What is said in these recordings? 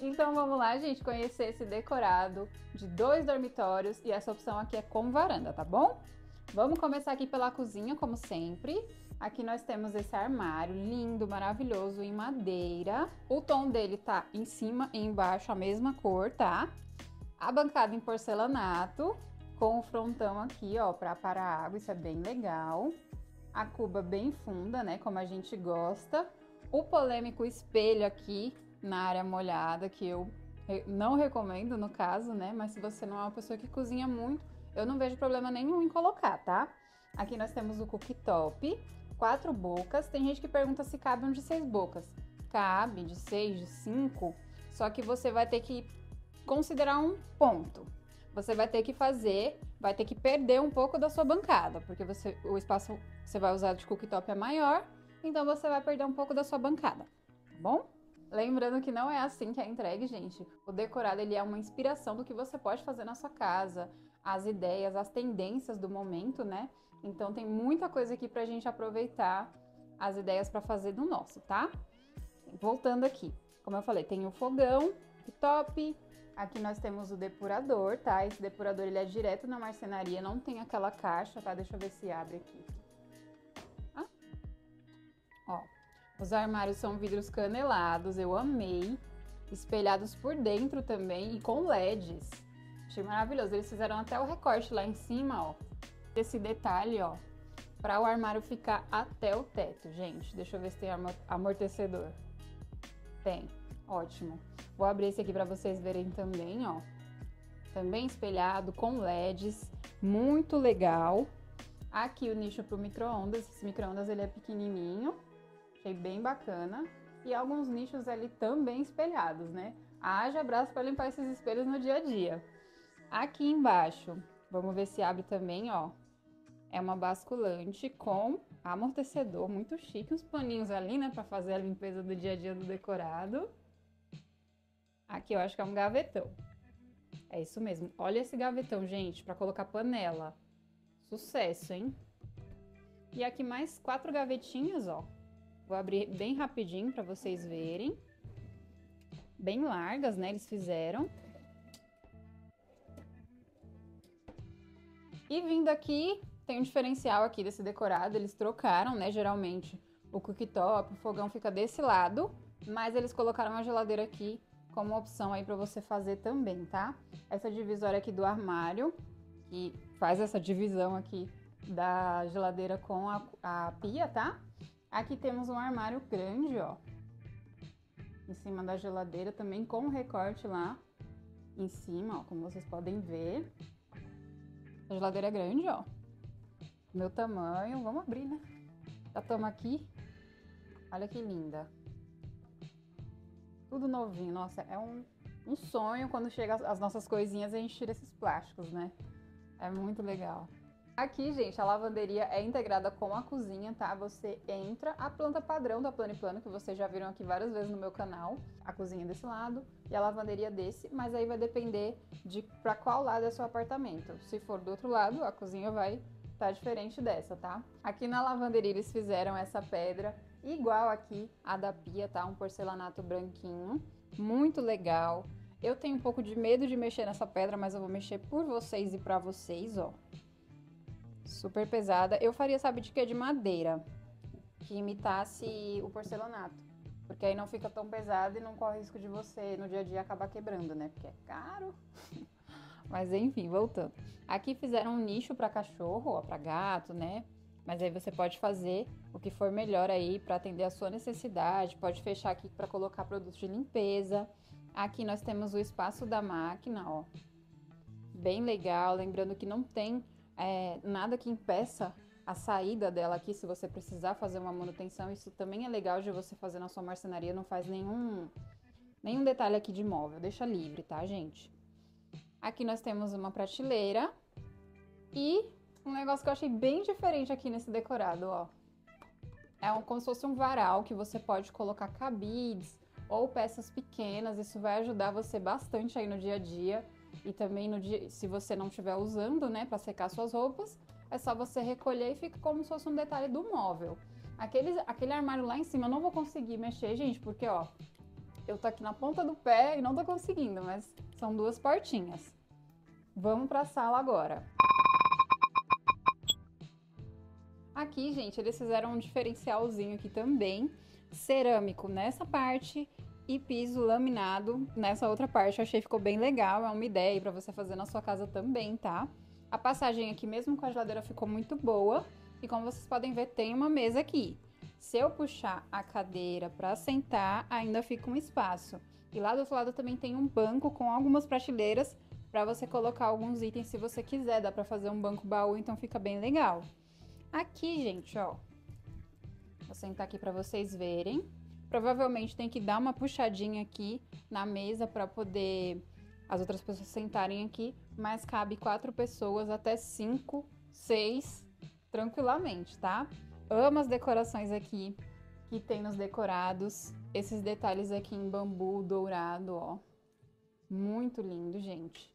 Então vamos lá, gente, conhecer esse decorado de dois dormitórios e essa opção aqui é com varanda, tá bom? Vamos começar aqui pela cozinha, como sempre. Aqui nós temos esse armário lindo, maravilhoso, em madeira. O tom dele tá em cima e embaixo a mesma cor, tá? A bancada em porcelanato, com o frontão aqui, ó, pra parar água, isso é bem legal. A cuba bem funda, né, como a gente gosta. O polêmico espelho aqui na área molhada, que eu não recomendo no caso, né, mas se você não é uma pessoa que cozinha muito, eu não vejo problema nenhum em colocar, tá? Aqui nós temos o cooktop, quatro bocas. Tem gente que pergunta se cabe um de seis bocas. Cabe de seis, de cinco, só que você vai ter que considerar um ponto. Você vai ter que fazer, vai ter que perder um pouco da sua bancada, porque você, o espaço que você vai usar de cooktop é maior, então você vai perder um pouco da sua bancada, tá bom? Lembrando que não é assim que é entregue, gente. O decorado ele é uma inspiração do que você pode fazer na sua casa, as ideias, as tendências do momento, né? Então tem muita coisa aqui pra gente aproveitar as ideias para fazer do nosso, tá? Voltando aqui, como eu falei, tem o fogão, top. Aqui nós temos o depurador, tá? Esse depurador ele é direto na marcenaria, não tem aquela caixa, tá? Deixa eu ver se abre aqui. Ah. Ó, os armários são vidros canelados, eu amei. Espelhados por dentro também e com LEDs. Achei maravilhoso. Eles fizeram até o recorte lá em cima, ó. Esse detalhe, ó. Para o armário ficar até o teto, gente. Deixa eu ver se tem amortecedor. Tem. Ótimo. Vou abrir esse aqui para vocês verem também, ó. Também espelhado com LEDs. Muito legal. Aqui o nicho para o micro-ondas. Esse micro-ondas ele é pequenininho. Achei bem bacana. E alguns nichos ali também espelhados, né? Haja braço para limpar esses espelhos no dia a dia. Aqui embaixo, vamos ver se abre também, ó. É uma basculante com amortecedor, muito chique. Uns paninhos ali, né, para fazer a limpeza do dia a dia do decorado. Aqui eu acho que é um gavetão. É isso mesmo. Olha esse gavetão, gente, para colocar panela. Sucesso, hein? E aqui mais quatro gavetinhas, ó. Vou abrir bem rapidinho para vocês verem. Bem largas, né, eles fizeram. E vindo aqui, tem um diferencial aqui desse decorado, eles trocaram, né, geralmente o cooktop, o fogão fica desse lado, mas eles colocaram a geladeira aqui como opção aí para você fazer também, tá? Essa divisória aqui do armário, que faz essa divisão aqui da geladeira com a, a pia, tá? Aqui temos um armário grande, ó, em cima da geladeira também com recorte lá em cima, ó, como vocês podem ver. A geladeira é grande, ó. Meu tamanho. Vamos abrir, né? Já estamos aqui. Olha que linda. Tudo novinho. Nossa, é um, um sonho quando chega as nossas coisinhas e a gente tira esses plásticos, né? É muito legal. Aqui, gente, a lavanderia é integrada com a cozinha, tá? Você entra, a planta padrão da Plano e Plano, que vocês já viram aqui várias vezes no meu canal, a cozinha desse lado e a lavanderia desse, mas aí vai depender de para qual lado é seu apartamento. Se for do outro lado, a cozinha vai estar tá diferente dessa, tá? Aqui na lavanderia eles fizeram essa pedra igual aqui a da pia, tá? Um porcelanato branquinho, muito legal. Eu tenho um pouco de medo de mexer nessa pedra, mas eu vou mexer por vocês e para vocês, ó. Super pesada. Eu faria, sabe de que? De madeira. Que imitasse o porcelanato. Porque aí não fica tão pesado e não corre risco de você no dia a dia acabar quebrando, né? Porque é caro. Mas enfim, voltando. Aqui fizeram um nicho para cachorro, para gato, né? Mas aí você pode fazer o que for melhor aí para atender a sua necessidade. Pode fechar aqui para colocar produtos de limpeza. Aqui nós temos o espaço da máquina, ó. Bem legal, lembrando que não tem é, nada que impeça a saída dela aqui, se você precisar fazer uma manutenção, isso também é legal de você fazer na sua marcenaria, não faz nenhum, nenhum detalhe aqui de móvel, deixa livre, tá, gente? Aqui nós temos uma prateleira e um negócio que eu achei bem diferente aqui nesse decorado, ó. É um, como se fosse um varal que você pode colocar cabides ou peças pequenas, isso vai ajudar você bastante aí no dia a dia E também no dia, se você não estiver usando, né, para secar suas roupas, é só você recolher e fica como se fosse um detalhe do móvel. Aquele, aquele armário lá em cima eu não vou conseguir mexer, gente, porque ó, eu tô aqui na ponta do pé e não tô conseguindo, mas são duas portinhas. Vamos para a sala agora. Aqui, gente, eles fizeram um diferencialzinho aqui também, cerâmico nessa parte e piso laminado nessa outra parte. Eu achei que ficou bem legal, é uma ideia para você fazer na sua casa também, tá? A passagem aqui, mesmo com a geladeira, ficou muito boa. E como vocês podem ver, tem uma mesa aqui. Se eu puxar a cadeira para sentar, ainda fica um espaço. E lá do outro lado também tem um banco com algumas prateleiras para você colocar alguns itens se você quiser. Dá para fazer um banco baú, então fica bem legal. Aqui, gente, ó. Vou sentar aqui para vocês verem. Provavelmente tem que dar uma puxadinha aqui na mesa para poder as outras pessoas sentarem aqui, mas cabe quatro pessoas até cinco, seis, tranquilamente, tá? Amo as decorações aqui que tem nos decorados. Esses detalhes aqui em bambu dourado, ó. Muito lindo, gente.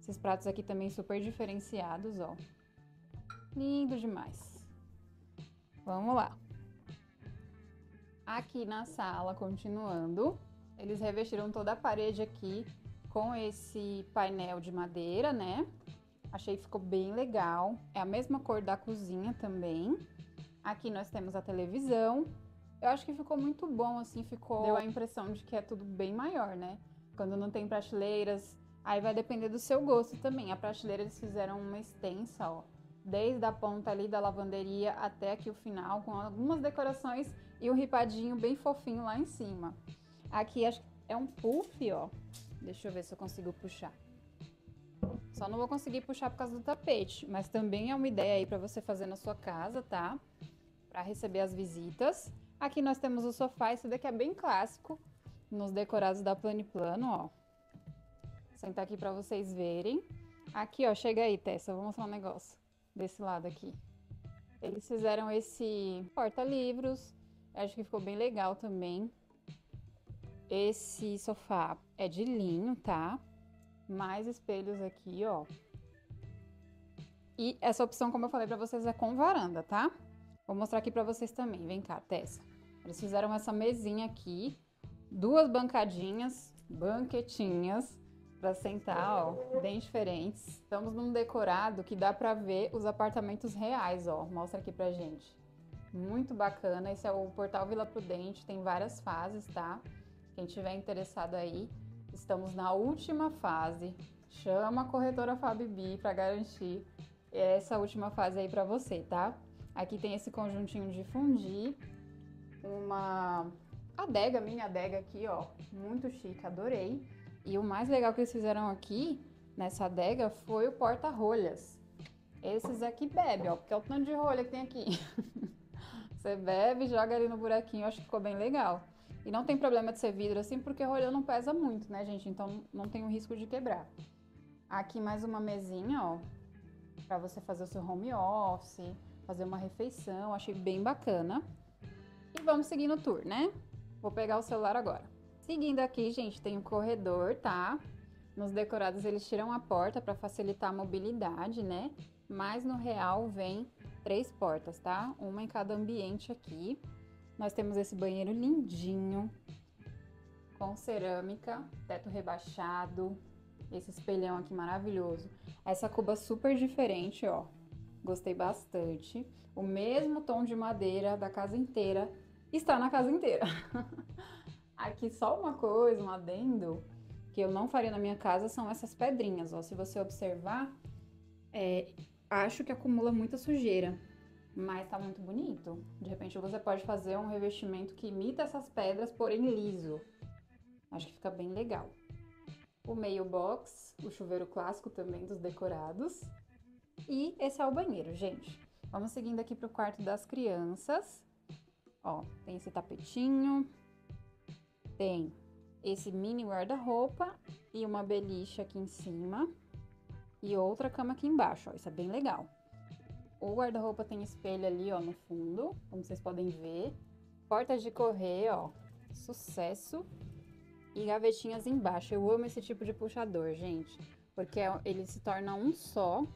Esses pratos aqui também super diferenciados, ó. Lindo demais. Vamos lá. Aqui na sala, continuando, eles revestiram toda a parede aqui com esse painel de madeira, né? Achei que ficou bem legal. É a mesma cor da cozinha também. Aqui nós temos a televisão. Eu acho que ficou muito bom, assim, ficou... Deu a impressão de que é tudo bem maior, né? Quando não tem prateleiras, aí vai depender do seu gosto também. A prateleira eles fizeram uma extensa, ó. Desde a ponta ali da lavanderia até aqui o final, com algumas decorações e um ripadinho bem fofinho lá em cima. Aqui acho que é um puff, ó. Deixa eu ver se eu consigo puxar. Só não vou conseguir puxar por causa do tapete, mas também é uma ideia aí para você fazer na sua casa, tá? Para receber as visitas. Aqui nós temos o sofá, esse daqui é bem clássico, nos decorados da Plano, ó. Vou sentar aqui para vocês verem. Aqui, ó, chega aí, Tessa, eu vou mostrar um negócio desse lado aqui. Eles fizeram esse porta-livros, Acho que ficou bem legal também. Esse sofá é de linho, tá? Mais espelhos aqui, ó. E essa opção, como eu falei pra vocês, é com varanda, tá? Vou mostrar aqui pra vocês também. Vem cá, Tessa. Eles fizeram essa mesinha aqui, duas bancadinhas, banquetinhas, pra sentar, ó, bem diferentes. Estamos num decorado que dá pra ver os apartamentos reais, ó. Mostra aqui pra gente. Muito bacana. Esse é o portal Vila Prudente, tem várias fases, tá? Quem tiver interessado aí, estamos na última fase. Chama a corretora Fabibi para garantir essa última fase aí para você, tá? Aqui tem esse conjuntinho de fundir, uma adega, minha adega aqui, ó, muito chique, adorei. E o mais legal que eles fizeram aqui nessa adega foi o porta-rolhas. Esses aqui bebe, ó, porque é o tanto de rolha que tem aqui. Você bebe, joga ali no buraquinho, acho que ficou bem legal. E não tem problema de ser vidro assim, porque o rolho não pesa muito, né, gente? Então não tem o risco de quebrar. Aqui mais uma mesinha, ó, para você fazer o seu home office, fazer uma refeição, achei bem bacana. E vamos seguir no tour, né? Vou pegar o celular agora. Seguindo aqui, gente, tem um corredor, tá? Nos decorados eles tiram a porta para facilitar a mobilidade, né? Mas no real vem três portas, tá? Uma em cada ambiente aqui. Nós temos esse banheiro lindinho, com cerâmica, teto rebaixado, esse espelhão aqui maravilhoso. Essa cuba super diferente, ó. Gostei bastante. O mesmo tom de madeira da casa inteira está na casa inteira. aqui só uma coisa, um adendo, que eu não faria na minha casa são essas pedrinhas, ó. Se você observar, é, acho que acumula muita sujeira, mas tá muito bonito. De repente você pode fazer um revestimento que imita essas pedras, porém liso. Acho que fica bem legal. O meio box, o chuveiro clássico também dos decorados. E esse é o banheiro, gente. Vamos seguindo aqui pro quarto das crianças. Ó, tem esse tapetinho. Tem esse mini guarda-roupa e uma beliche aqui em cima e outra cama aqui embaixo, ó. Isso é bem legal. O guarda-roupa tem espelho ali, ó, no fundo, como vocês podem ver. Portas de correr, ó, sucesso. E gavetinhas embaixo. Eu amo esse tipo de puxador, gente. Porque é- ele se torna um só.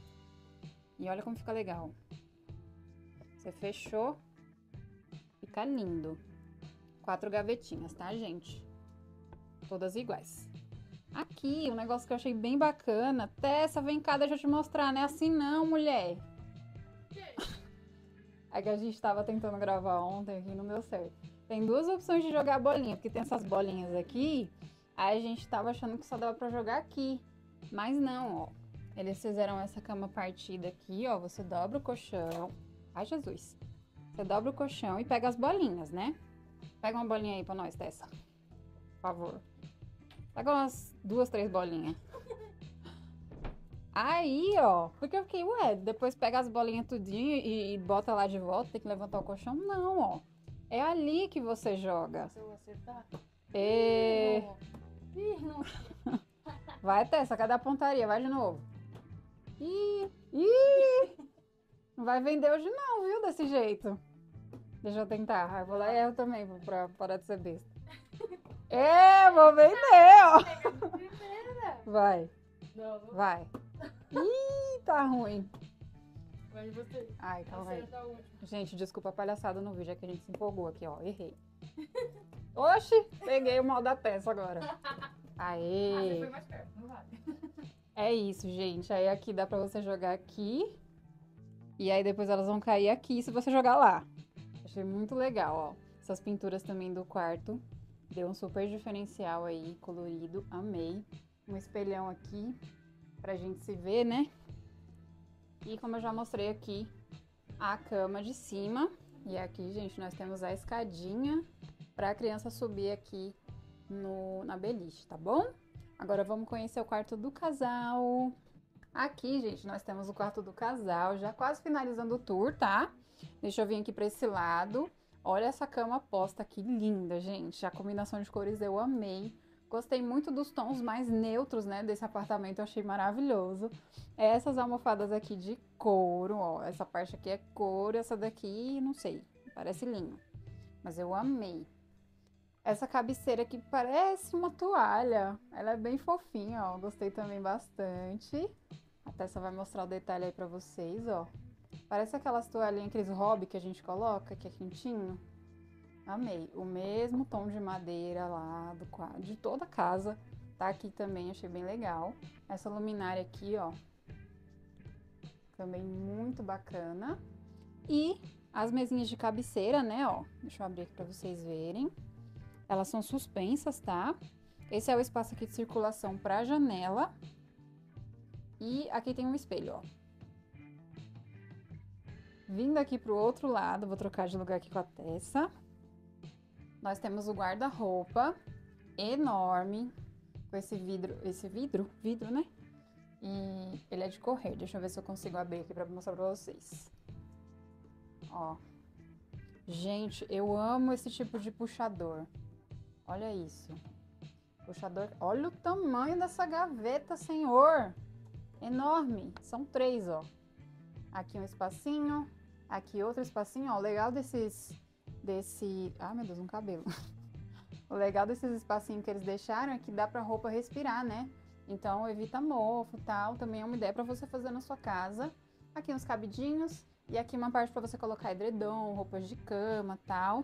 E olha como fica legal. Você fechou, fica lindo. Quatro gavetinhas, tá, gente? Todas iguais. Aqui, um negócio que eu achei bem bacana. Tessa, vem cá, deixa eu te mostrar. Não é assim não, mulher. É que a gente tava tentando gravar ontem aqui, não deu certo. Tem duas opções de jogar bolinha, porque tem essas bolinhas aqui. Aí a gente tava achando que só dava pra jogar aqui. Mas não, ó. Eles fizeram essa cama partida aqui, ó. Você dobra o colchão. Ai, Jesus. Você dobra o colchão e pega as bolinhas, né? Pega uma bolinha aí pra nós, Tessa. Por favor. Pega umas duas, três bolinhas. Aí, ó. Porque eu fiquei, ué, depois pega as bolinhas tudinho e, e bota lá de volta, tem que levantar o colchão. Não, ó. É ali que você joga. Se eu acertar. E... Ih, não. Vai, Tessa, cadê a pontaria? Vai de novo. Ih, ih. Não vai vender hoje não, viu? Desse jeito. Deixa eu tentar. Eu vou lá e erro também, pra parar de ser besta. É, vou vender, ó. Primeira. Vai, Não, não vai. Ih, tá ruim. vai você. Ai, calma aí. Gente, desculpa a palhaçada no vídeo, é que a gente se empolgou aqui, ó. Errei. Oxi, peguei o mal da peça agora. Ah, Aê. foi mais perto, não vale. É isso, gente. Aí aqui dá pra você jogar aqui. E aí depois elas vão cair aqui se você jogar lá. Achei muito legal, ó. Essas pinturas também do quarto. Deu um super diferencial aí, colorido. Amei. Um espelhão aqui pra gente se ver, né? E como eu já mostrei aqui, a cama de cima. E aqui, gente, nós temos a escadinha pra criança subir aqui no, na beliche, tá bom? Agora vamos conhecer o quarto do casal. Aqui, gente, nós temos o quarto do casal, já quase finalizando o tour, tá? Deixa eu vir aqui pra esse lado. Olha essa cama posta, que linda, gente. A combinação de cores eu amei. Gostei muito dos tons mais neutros, né, desse apartamento, eu achei maravilhoso. Essas almofadas aqui de couro, ó. Essa parte aqui é couro, essa daqui, não sei, parece linho. Mas eu amei. Essa cabeceira aqui parece uma toalha. Ela é bem fofinha, ó. Gostei também bastante. A Tessa vai mostrar o detalhe aí pra vocês, ó. Parece aquelas toalhinhas, aqueles hobby que a gente coloca, que é quentinho. Amei. O mesmo tom de madeira lá do qua- de toda a casa. Tá aqui também, achei bem legal. Essa luminária aqui, ó. Também muito bacana. E as mesinhas de cabeceira, né, ó. Deixa eu abrir aqui pra vocês verem. Elas são suspensas, tá? Esse é o espaço aqui de circulação pra janela. E aqui tem um espelho, ó. Vindo aqui pro outro lado, vou trocar de lugar aqui com a Tessa. Nós temos o guarda-roupa enorme, com esse vidro, esse vidro, vidro, né? E ele é de correr. Deixa eu ver se eu consigo abrir aqui pra mostrar pra vocês. Ó. Gente, eu amo esse tipo de puxador. Olha isso. Puxador. Olha o tamanho dessa gaveta, senhor. Enorme. São três, ó. Aqui um espacinho. Aqui outro espacinho, ó. O legal desses. Desse. Ah, meu Deus, um cabelo. o legal desses espacinhos que eles deixaram é que dá pra roupa respirar, né? Então evita mofo e tal. Também é uma ideia pra você fazer na sua casa. Aqui uns cabidinhos. E aqui uma parte pra você colocar edredom, roupas de cama tal.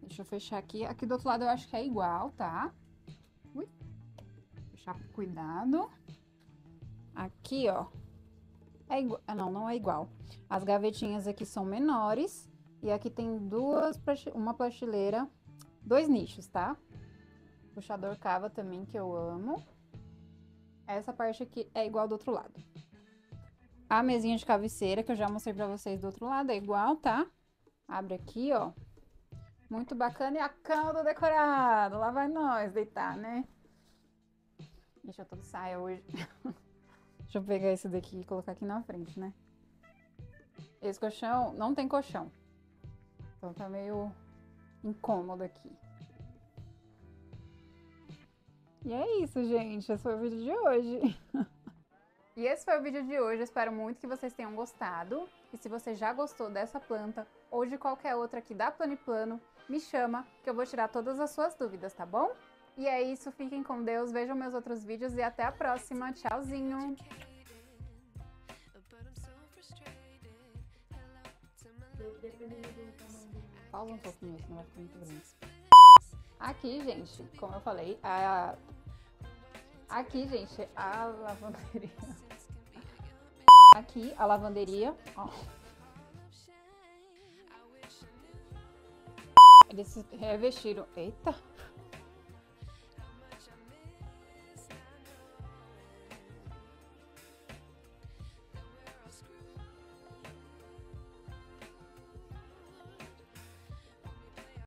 Deixa eu fechar aqui. Aqui do outro lado eu acho que é igual, tá? Ui. Fechar com cuidado. Aqui, ó. É igual. Ah, não, não é igual. As gavetinhas aqui são menores. E aqui tem duas, uma prateleira, dois nichos, tá? Puxador cava também, que eu amo. Essa parte aqui é igual do outro lado. A mesinha de cabeceira, que eu já mostrei pra vocês do outro lado, é igual, tá? Abre aqui, ó. Muito bacana. E a cama do decorado. Lá vai nós deitar, né? Deixa eu todo saia hoje. Deixa eu pegar esse daqui e colocar aqui na frente, né? Esse colchão não tem colchão. Então tá meio incômodo aqui. E é isso, gente. Esse foi o vídeo de hoje. E esse foi o vídeo de hoje. Espero muito que vocês tenham gostado. E se você já gostou dessa planta ou de qualquer outra aqui da Planiplano, me chama que eu vou tirar todas as suas dúvidas, tá bom? E é isso, fiquem com Deus, vejam meus outros vídeos e até a próxima. Tchauzinho! Pausa um pouquinho, senão vai ficar muito grande. Aqui, gente, como eu falei, a... Aqui, gente, a lavanderia. Aqui, a lavanderia. ó. Eles se revestiram. Eita!